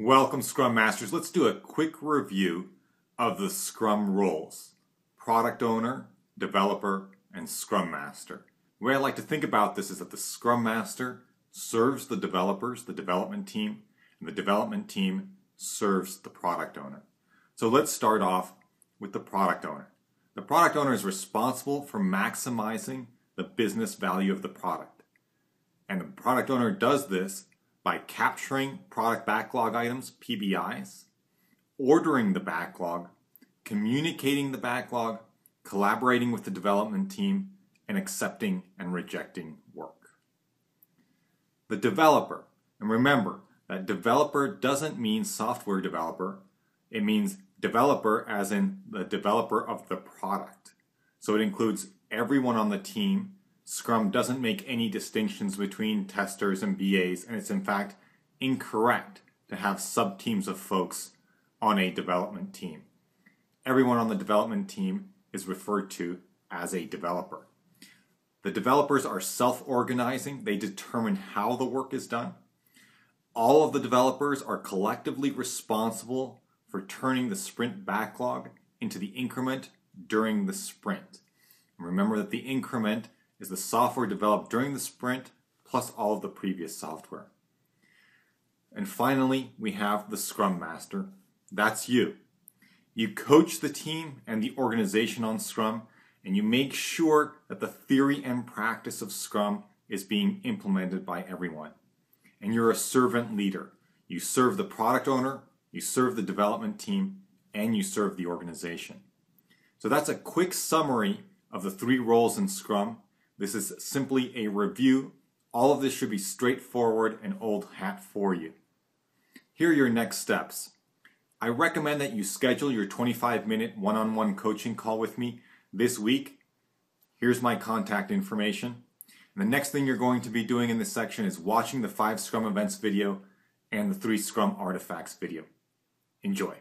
Welcome, Scrum Masters. Let's do a quick review of the Scrum roles product owner, developer, and Scrum Master. The way I like to think about this is that the Scrum Master serves the developers, the development team, and the development team serves the product owner. So let's start off with the product owner. The product owner is responsible for maximizing the business value of the product. And the product owner does this by capturing product backlog items, PBIs, ordering the backlog, communicating the backlog, collaborating with the development team, and accepting and rejecting work. The developer, and remember that developer doesn't mean software developer, it means developer as in the developer of the product. So it includes everyone on the team Scrum doesn't make any distinctions between testers and BAs, and it's in fact incorrect to have sub teams of folks on a development team. Everyone on the development team is referred to as a developer. The developers are self organizing, they determine how the work is done. All of the developers are collectively responsible for turning the sprint backlog into the increment during the sprint. remember that the increment is the software developed during the sprint plus all of the previous software. And finally, we have the Scrum Master. That's you. You coach the team and the organization on Scrum, and you make sure that the theory and practice of Scrum is being implemented by everyone. And you're a servant leader. You serve the product owner, you serve the development team, and you serve the organization. So that's a quick summary of the three roles in Scrum this is simply a review. All of this should be straightforward and old hat for you. Here are your next steps. I recommend that you schedule your 25 minute one on one coaching call with me this week. Here's my contact information. And the next thing you're going to be doing in this section is watching the five Scrum events video and the three Scrum artifacts video. Enjoy.